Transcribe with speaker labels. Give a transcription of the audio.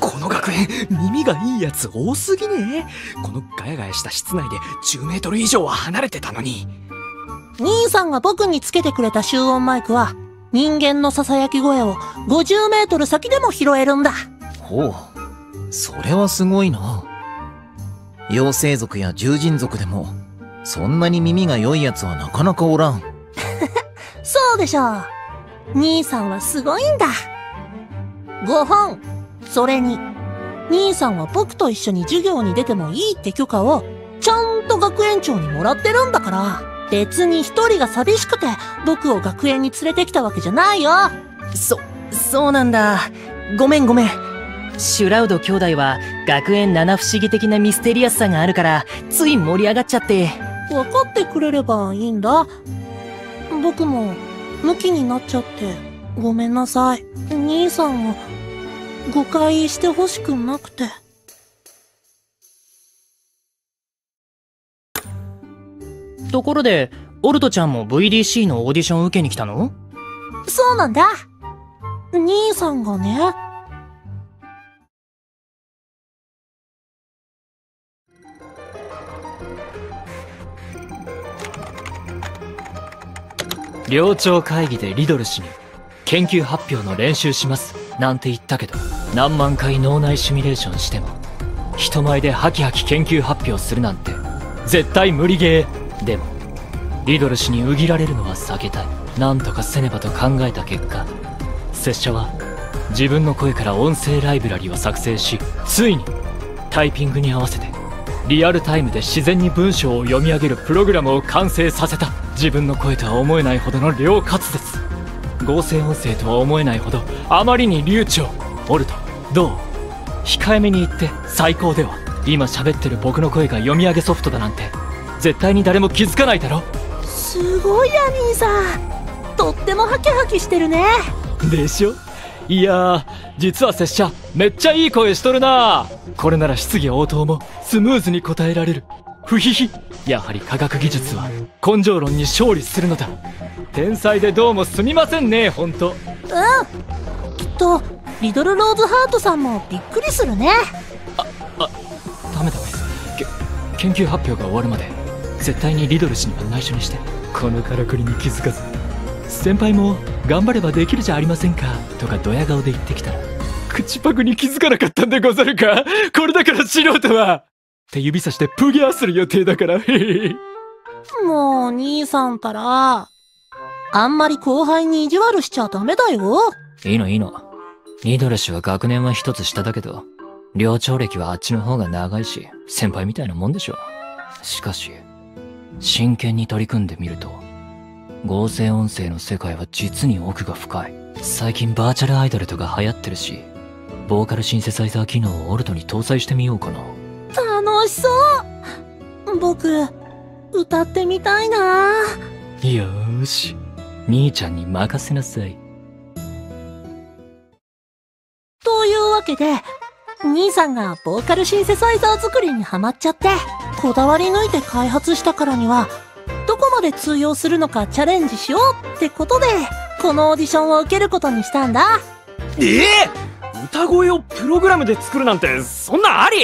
Speaker 1: この学園耳がいいやつ多すぎね。このガヤガヤした室内で10メートル以上は離れてたのに。
Speaker 2: 兄さんが僕につけてくれた集音マイクは人間の囁き声を50メートル先でも拾えるんだ。
Speaker 3: ほう。それはすごいな。妖精族や獣人族でもそんなに耳が良いやつはなかなかおらん。
Speaker 2: そうでしょう兄さんはすごいんだ5本それに兄さんは僕と一緒に授業に出てもいいって許可をちゃんと学園長にもらってるんだから別に一人が寂しくて僕を学園に連れてきたわけじゃないよ
Speaker 4: そ、そうなんだ。ごめんごめん。シュラウド兄弟は学園七不思議的なミステリアスさがあるから、つい盛り上がっちゃって。
Speaker 2: 分かってくれればいいんだ僕もムキになっちゃって。ごめんなさい。兄さんを誤解してほしくなくて。
Speaker 4: ところで、オルトちゃんも VDC のオーディション受けに来たの？
Speaker 2: そうなんだ。兄さんがね
Speaker 5: 寮長会議でリドル氏に研究発表の練習しますなんて言ったけど何万回脳内シミュレーションしても人前でハキハキ研究発表するなんて絶対無理ゲー。でもリドル氏に裏切られるのは避けたい。なんとかせねばと考えた結果拙者は自分の声から音声ライブラリを作成しついにタイピングに合わせてリアルタイムで自然に文章を読み上げるプログラムを完成させた。自分の声とは思えないほどの両滑舌合成音声とは思えないほどあまりに流暢。オルトどう？控えめに言って最高では。今喋ってる僕の声が読み上げソフトだなんて。絶対に誰も気づかないだろ
Speaker 2: すごいや兄さん。とってもハキハキしてるね。
Speaker 5: でしょ？いやー実は拙者めっちゃいい声しとるな。これなら質疑応答もスムーズに答えられる。ふひひ。やはり科学技術は根性論に勝利するのだ。天才でどうもすみませんねほんと。
Speaker 2: うん。きっとリドルローズハートさんもびっくりするね。
Speaker 5: ダメダメ。け研究発表が終わるまで絶対にリドル氏には内緒にしてこのからくりに気づかず先輩も頑張ればできるじゃありませんか。とかドヤ顔で言ってきたら口パクに気づかなかったんでござるか。これだから素人は。って指さしてプギャーする予定だから。
Speaker 2: もう兄さんたらあんまり後輩に意地悪しちゃダメだよ。
Speaker 5: いいのいいの。リドル氏は学年は一つ下だけど寮長歴はあっちの方が長いし先輩みたいなもんでしょ。しかし真剣に取り組んでみると合成音声の世界は実に奥が深い。最近バーチャルアイドルとか流行ってるしボーカルシンセサイザー機能をオルトに搭載してみようかな。
Speaker 2: 楽しそう。僕歌ってみたいな。
Speaker 5: よーし。兄ちゃんに任せなさい。
Speaker 2: というわけで兄さんがボーカルシンセサイザー作りにハマっちゃってこだわり抜いて開発したからにはどこで通用するのかチャレンジしようってことでこのオーディションを受けることにしたんだ。
Speaker 1: ええ？歌声をプログラムで作るなんてそんなあり？